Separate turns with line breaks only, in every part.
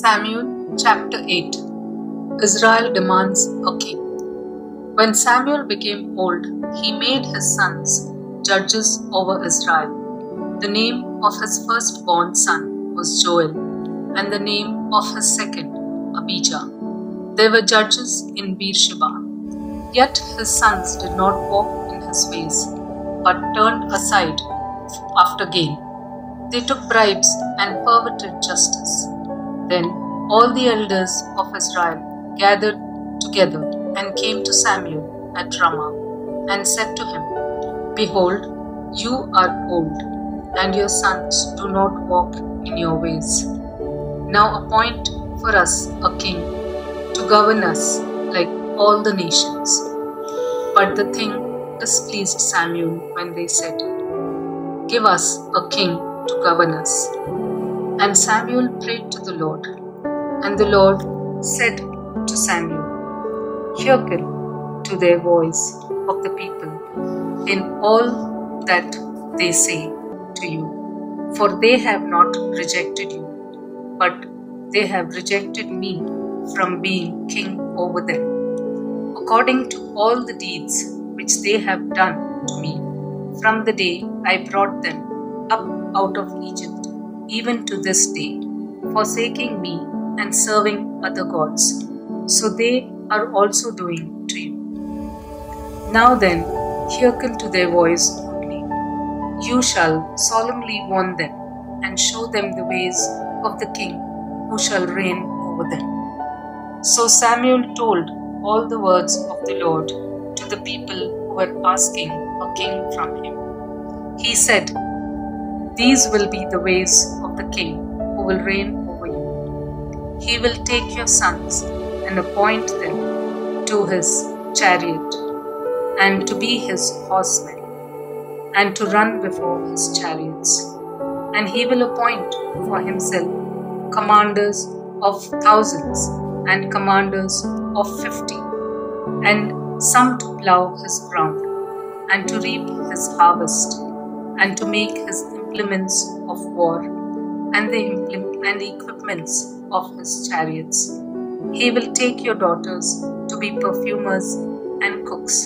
Samuel chapter 8 Israel demands a king. When Samuel became old, he made his sons judges over Israel. The name of his firstborn son was Joel, and the name of his second, Abijah. They were judges in Beersheba. Yet his sons did not walk in his ways, but turned aside after gain. They took bribes and perverted justice. Then all the elders of Israel gathered together and came to Samuel at Ramah and said to him, Behold, you are old, and your sons do not walk in your ways. Now appoint for us a king to govern us like all the nations. But the thing displeased Samuel when they said, Give us a king to govern us. And Samuel prayed to the Lord. And the Lord said to Samuel, Hearken to their voice of the people in all that they say to you. For they have not rejected you, but they have rejected me from being king over them, according to all the deeds which they have done to me from the day I brought them up out of Egypt, even to this day, forsaking me and serving other gods. So they are also doing to you. Now then, hearken to their voice only. You shall solemnly warn them and show them the ways of the king who shall reign over them. So Samuel told all the words of the Lord to the people who were asking a king from him. He said, These will be the ways of the king who will reign over you. He will take your sons and appoint them to his chariot and to be his horsemen and to run before his chariots. And he will appoint for himself commanders of thousands and commanders of fifty, and some to plough his ground and to reap his harvest and to make his implements of war and the and the equipments of his chariots. He will take your daughters to be perfumers and cooks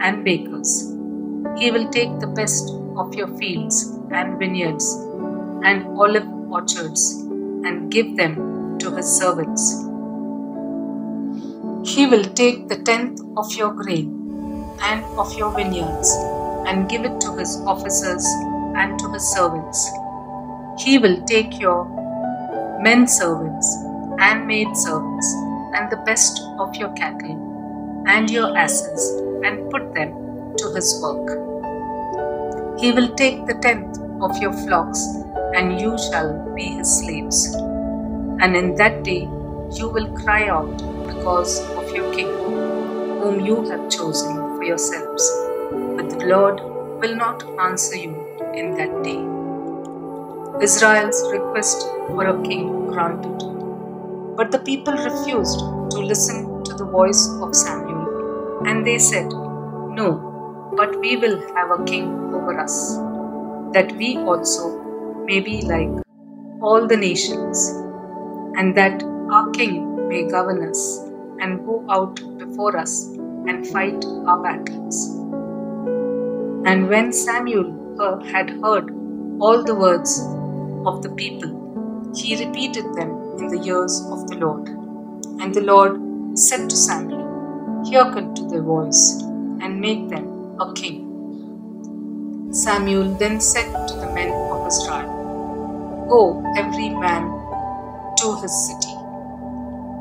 and bakers. He will take the best of your fields and vineyards and olive orchards and give them to his servants. He will take the tenth of your grain and of your vineyards and give it to his officers and to his servants. He will take your men servants and maid servants and the best of your cattle and your asses and put them to his work. He will take the tenth of your flocks and you shall be his slaves. And in that day you will cry out because of your king, whom you have chosen for yourselves. But the Lord will not answer you in that day. Israel's request for a king granted. But the people refused to listen to the voice of Samuel, and they said, No, but we will have a king over us, that we also may be like all the nations, and that our king may govern us and go out before us and fight our battles. And when Samuel had heard all the words of the people, he repeated them in the ears of the Lord. And the Lord said to Samuel, Hearken to their voice, and make them a king. Samuel then said to the men of Israel, Go every man to his city.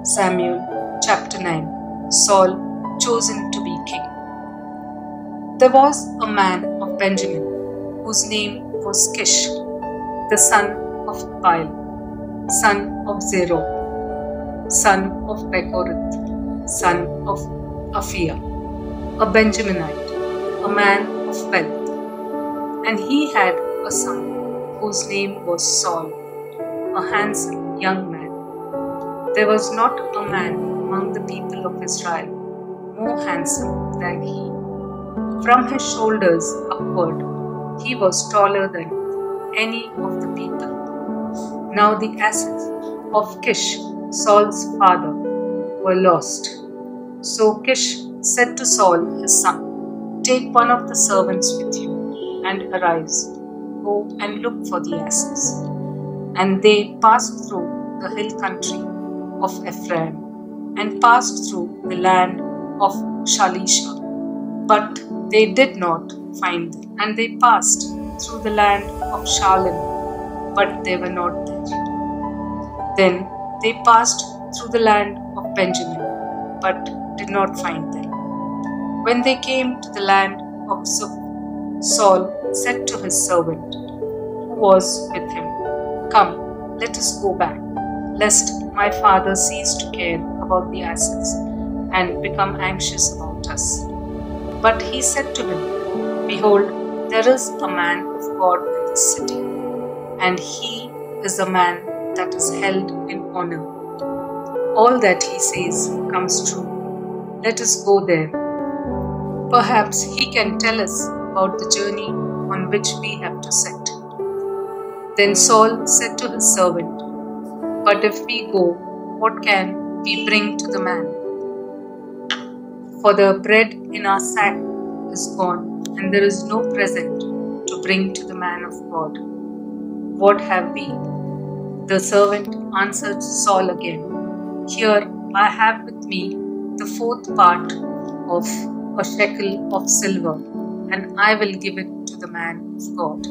Samuel chapter 9 Saul chosen to be king. There was a man of Benjamin whose name was Kish, the son of Abiel, son of Zeror, son of Becorath, son of Aphiah, a Benjaminite, a man of wealth. And he had a son whose name was Saul, a handsome young man. There was not a man among the people of Israel more handsome than he. From his shoulders upward, he was taller than any of the people. Now the asses of Kish Saul's father, were lost. So Kish said to Saul, his son, Take one of the servants with you and arise, go and look for the asses. And they passed through the hill country of Ephraim and passed through the land of Shalishah. But they did not find them. And they passed through the land of Shaalim, but they were not there. Then they passed through the land of Benjamin, but did not find them. When they came to the land of Zuph, Saul said to his servant, who was with him, Come, let us go back, lest my father cease to care about the asses and become anxious about us. But he said to him, Behold, there is a man of God in this city, and he is a man that is held in honor. All that he says comes true. Let us go there. Perhaps he can tell us about the journey on which we have to set. Then Saul said to his servant, But if we go, what can we bring to the man? For the bread in our sack is gone, and there is no present to bring to the man of God. What have we? The servant answered Saul again, Here I have with me the fourth part of a shekel of silver, and I will give it to the man of God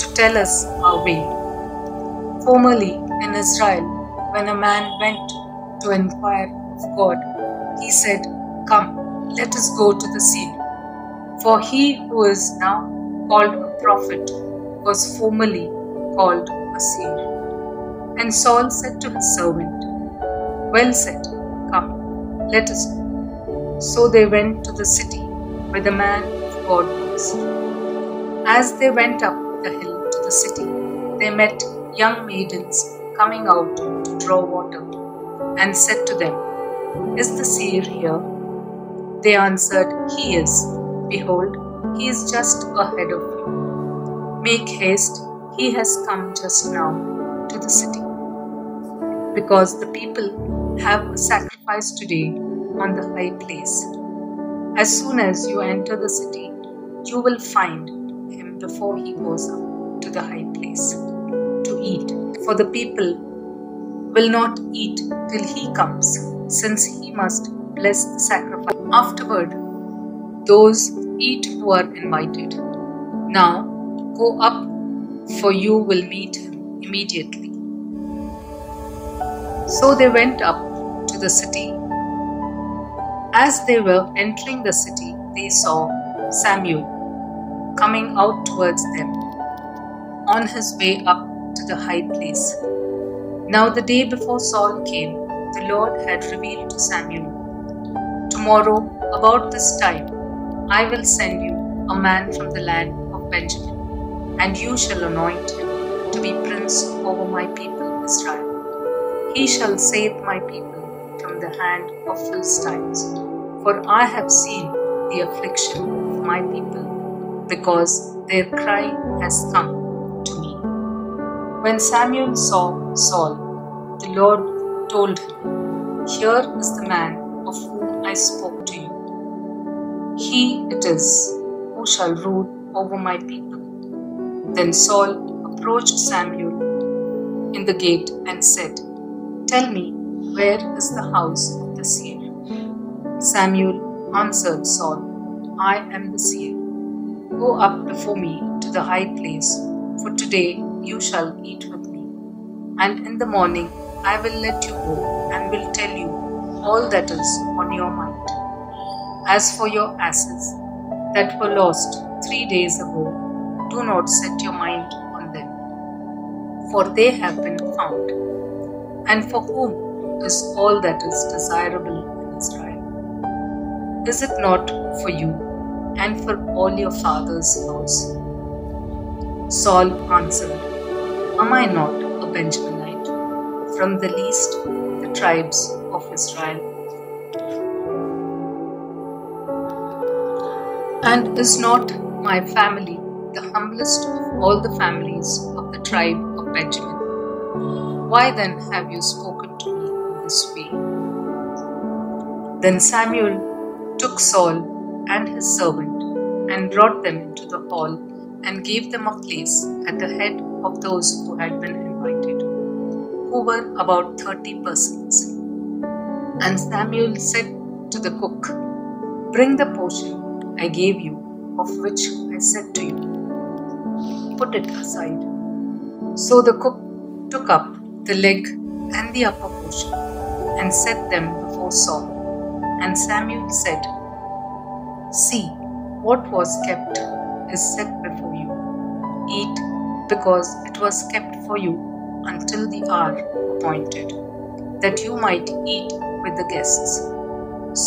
to tell us our way. Formerly in Israel, when a man went to inquire of God, he said, Come, let us go to the seer. For he who is now called a prophet was formerly called a seer. And Saul said to his servant, Well said, come, let us go. So they went to the city where the man of God was. As they went up the hill to the city, they met young maidens coming out to draw water, and said to them, Is the seer here? They answered, He is. Behold, he is just ahead of you. Make haste, he has come just now to the city because the people have a sacrifice today on the high place. As soon as you enter the city, you will find him before he goes up to the high place to eat. For the people will not eat till he comes, since he must bless the sacrifice. Afterward, those eat who are invited. Now go up, for you will meet him immediately. So they went up to the city. As they were entering the city, they saw Samuel coming out towards them on his way up to the high place. Now, the day before Saul came, the Lord had revealed to Samuel, Tomorrow, about this time, I will send you a man from the land of Benjamin, and you shall anoint him to be prince over my people Israel. He shall save my people from the hand of Philistines. For I have seen the affliction of my people, because their cry has come to me. When Samuel saw Saul, the Lord told him, Here is the man of whom I spoke. He it is who shall rule over my people. Then Saul approached Samuel in the gate and said, Tell me, where is the house of the seer? Samuel answered Saul, I am the seer. Go up before me to the high place, for today you shall eat with me. And in the morning I will let you go and will tell you all that is on your mind. As for your asses that were lost three days ago, do not set your mind on them, for they have been found and for whom is all that is desirable in Israel? Is it not for you and for all your father's house? Saul answered, Am I not a Benjaminite, from the least of the tribes of Israel? And is not my family the humblest of all the families of the tribe of Benjamin? Why then have you spoken to me in this way. Then Samuel took Saul and his servant and brought them into the hall and gave them a place at the head of those who had been invited, who were about thirty persons. And Samuel said to the cook, Bring the portion I gave you, of which I said to you, Put it aside. So the cook took up the leg and the upper portion and set them before Saul. And Samuel said, See, what was kept is set before you. Eat, because it was kept for you until the hour appointed, that you might eat with the guests.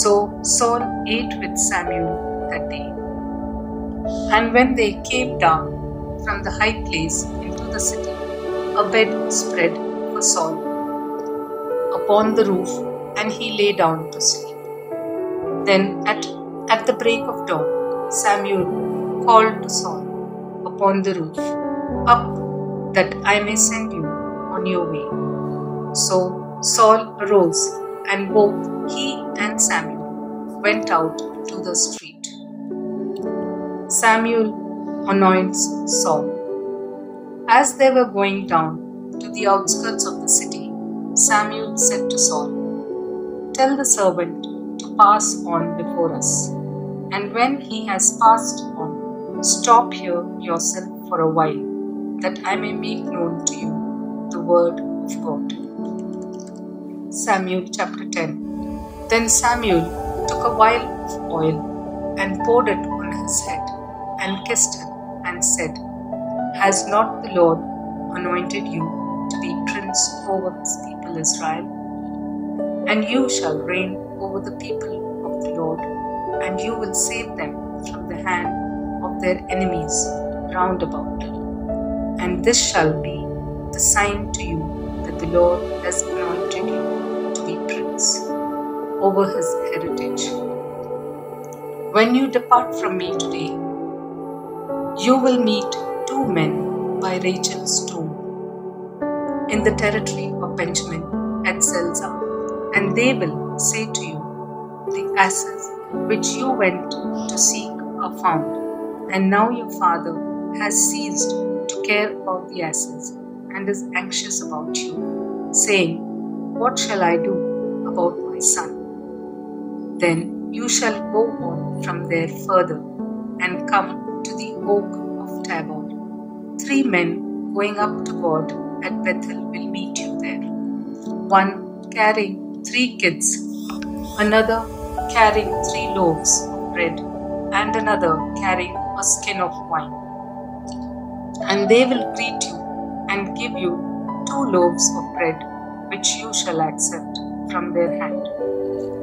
So Saul ate with Samuel that day. And when they came down from the high place into the city, a bed spread for Saul upon the roof, and he lay down to sleep. Then at, at the break of dawn, Samuel called to Saul upon the roof, Up, that I may send you on your way. So Saul arose, and both he and Samuel went out to the street. Samuel anoints Saul. As they were going down to the outskirts of the city, Samuel said to Saul, Tell the servant to pass on before us and when he has passed on, stop here yourself for a while, that I may make known to you the word of God. Samuel chapter 10 Then Samuel took a vial of oil and poured it on his head and kissed him and said, Has not the Lord anointed you to be prince over his people Israel? And you shall reign over the people of the Lord and you will save them from the hand of their enemies round about. And this shall be the sign to you that the Lord has anointed you to be prince over his heritage. When you depart from me today, you will meet two men by Rachel's tomb in the territory of Benjamin at Zelzah, and they will say to you, The asses which you went to seek are found, and now your father has ceased to care about the asses and is anxious about you, saying, What shall I do about my son? Then you shall go on from there further and come the oak of Tabor. Three men going up to God at Bethel will meet you there. One carrying three kids, another carrying three loaves of bread, and another carrying a skin of wine. And they will greet you and give you two loaves of bread, which you shall accept from their hand.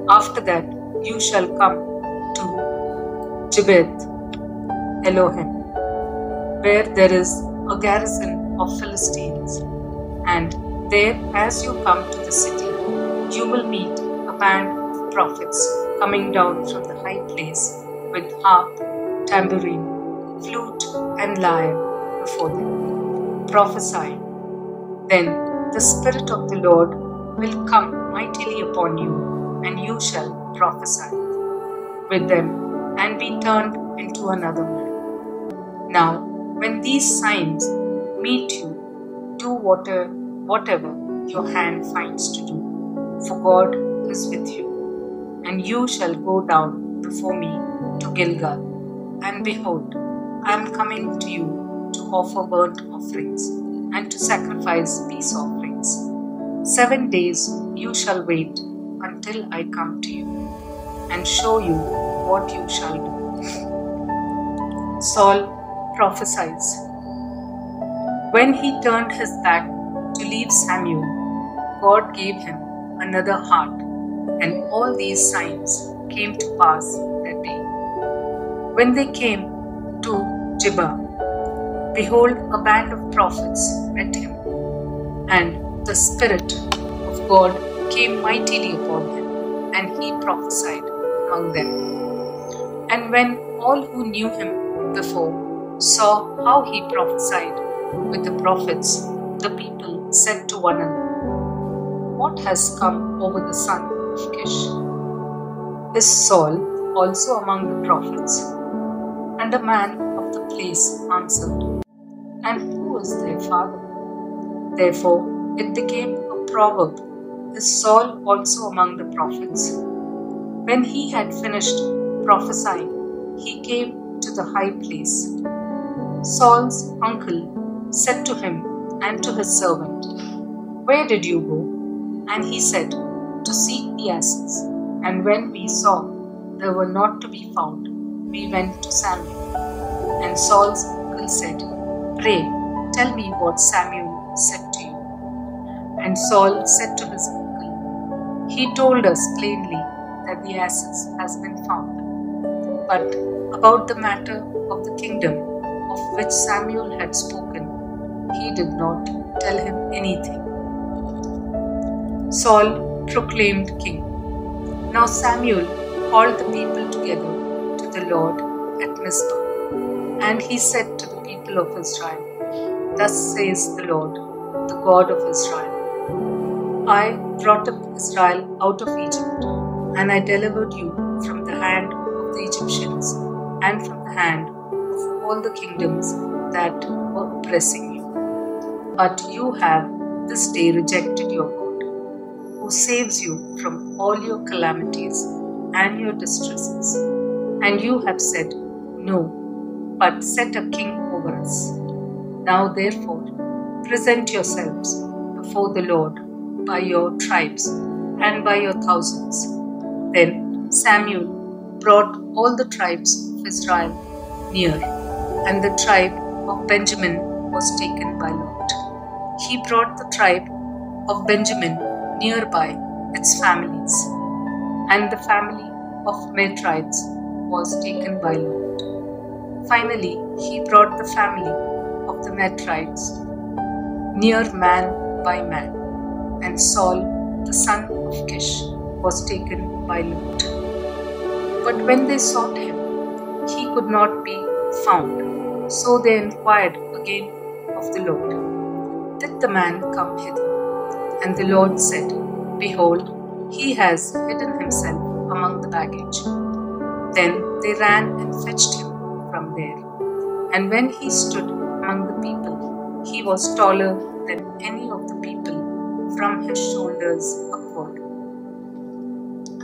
After that, you shall come to Gibeath Elohim, where there is a garrison of Philistines. And there, as you come to the city, you will meet a band of prophets coming down from the high place with harp, tambourine, flute, and lyre before them, prophesying. Then the Spirit of the Lord will come mightily upon you, and you shall prophesy with them and be turned into another man. Now, when these signs meet you, do whatever, whatever your hand finds to do, for God is with you and you shall go down before me to Gilgal. And behold, I am coming to you to offer burnt offerings and to sacrifice peace offerings. Seven days you shall wait until I come to you and show you what you shall do. Saul prophesies. When he turned his back to leave Samuel, God gave him another heart and all these signs came to pass that day. When they came to Gibeah, behold, a band of prophets met him, and the Spirit of God came mightily upon him, and he prophesied among them. And when all who knew him before saw how he prophesied with the prophets, the people said to one another, What has come over the son of Kish? Is Saul also among the prophets? And a man of the place answered, And who is their father? Therefore it became a proverb Is Saul also among the prophets? When he had finished prophesying, he came to the high place. Saul's uncle said to him and to his servant, Where did you go? And he said, To seek the asses. And when we saw they were not to be found, we went to Samuel. And Saul's uncle said, Pray, tell me what Samuel said to you. And Saul said to his uncle, He told us plainly that the asses has been found. But about the matter of the kingdom which Samuel had spoken, he did not tell him anything. Saul proclaimed king. Now Samuel called the people together to the Lord at Mizpah, and he said to the people of Israel, Thus says the Lord, the God of Israel I brought up Israel out of Egypt, and I delivered you from the hand of the Egyptians and from the hand all the kingdoms that were oppressing you. But you have this day rejected your God, who saves you from all your calamities and your distresses. And you have said, No, but set a king over us. Now therefore, present yourselves before the Lord by your tribes and by your thousands. Then Samuel brought all the tribes of Israel near, and the tribe of Benjamin was taken by lot he brought the tribe of Benjamin nearby, its families, and the family of Matrites was taken by lot. Finally, he brought the family of the Matrites near man by man, and Saul, the son of Kish, was taken by lot. But when they sought him, he could not be found. So they inquired again of the Lord did the man come hither? And the Lord said, Behold, he has hidden himself among the baggage. Then they ran and fetched him from there. And when he stood among the people, he was taller than any of the people from his shoulders upward.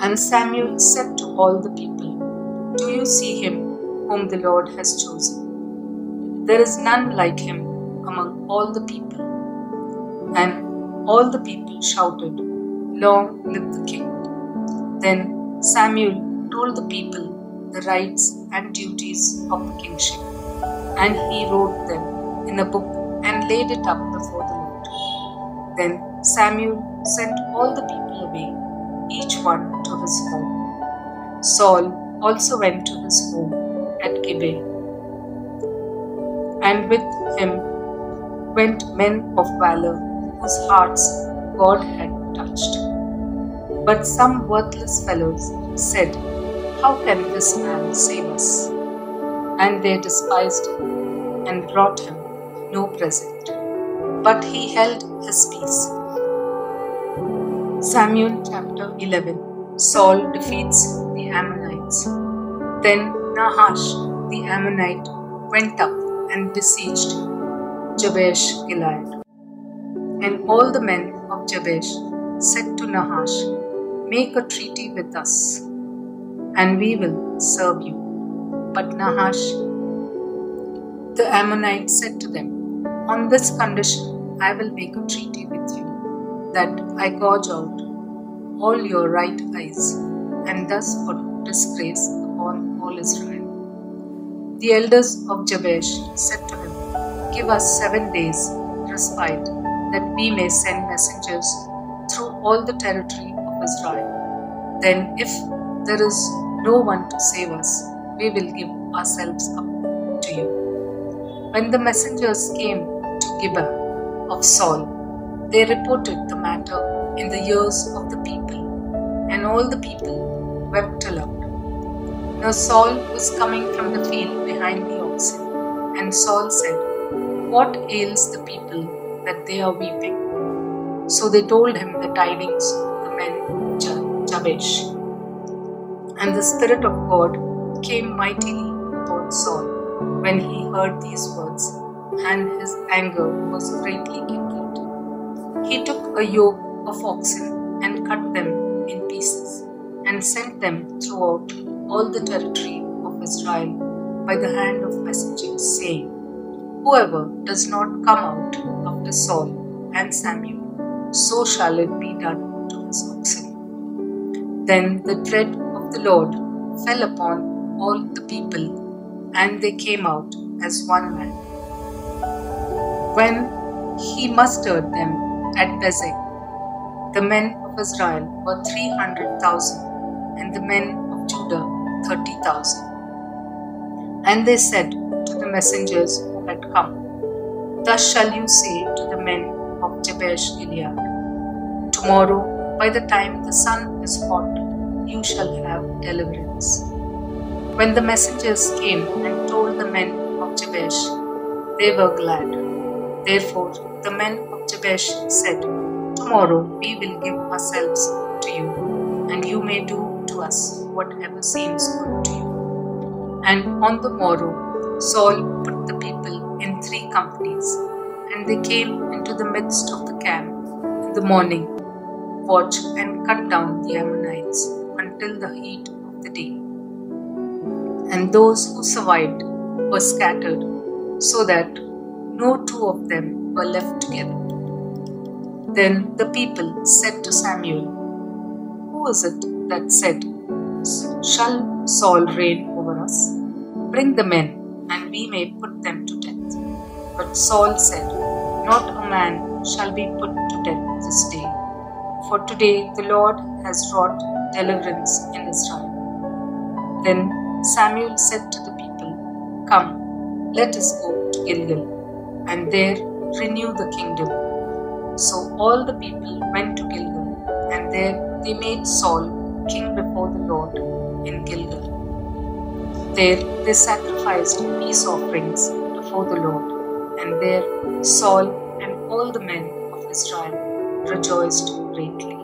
And Samuel said to all the people, Do you see him whom the Lord has chosen? There is none like him among all the people. And all the people shouted, Long live the king. Then Samuel told the people the rights and duties of the kingship, and he wrote them in a book and laid it up before the Lord. Then Samuel sent all the people away, each one to his home. Saul also went to his home at Gibeah, and with him went men of valor whose hearts God had touched. But some worthless fellows said, How can this man save us? And they despised him and brought him no present. But he held his peace. Samuel chapter 11 Saul defeats the Ammonites. Then Nahash the Ammonite went up and besieged Jabesh Gilead. And all the men of Jabesh said to Nahash, Make a treaty with us, and we will serve you. But Nahash, the Ammonite, said to them, On this condition I will make a treaty with you, that I gouge out all your right eyes, and thus put disgrace upon all Israel. The elders of Jabesh said to him, Give us seven days respite that we may send messengers through all the territory of Israel. Then, if there is no one to save us, we will give ourselves up to you. When the messengers came to Gibeah of Saul, they reported the matter in the ears of the people, and all the people wept aloud. Now Saul was coming from the field behind the oxen, and Saul said, What ails the people that they are weeping. So they told him the tidings of the men Jabesh. And the Spirit of God came mightily upon Saul when he heard these words, and his anger was greatly kindled. He took a yoke of oxen and cut them in pieces, and sent them throughout all the territory of Israel by the hand of messengers, saying, Whoever does not come out after Saul and Samuel, so shall it be done to his oxen. Then the dread of the Lord fell upon all the people, and they came out as one man. When he mustered them at Bezek, the men of Israel were three hundred thousand, and the men of Judah thirty thousand. And they said to the messengers who had come, Thus shall you say to the men of Jabesh Gilead, Tomorrow, by the time the sun is hot, you shall have deliverance. When the messengers came and told the men of Jabesh, they were glad. Therefore, the men of Jabesh said, Tomorrow we will give ourselves to you, and you may do to us whatever seems good to you. And on the morrow, Saul put the people in three companies, and they came into the midst of the camp in the morning, watch and cut down the Ammonites until the heat of the day. And those who survived were scattered, so that no two of them were left together. Then the people said to Samuel, Who is it that said, Shall Saul reign over us? Bring the men, and we may put them to death. But Saul said, Not a man shall be put to death this day, for today the Lord has wrought deliverance in Israel. Then Samuel said to the people, Come, let us go to Gilgal, and there renew the kingdom. So all the people went to Gilgal, and there they made Saul king before the Lord in Gilgal. There they sacrificed peace offerings before the Lord, and there Saul and all the men of Israel rejoiced greatly.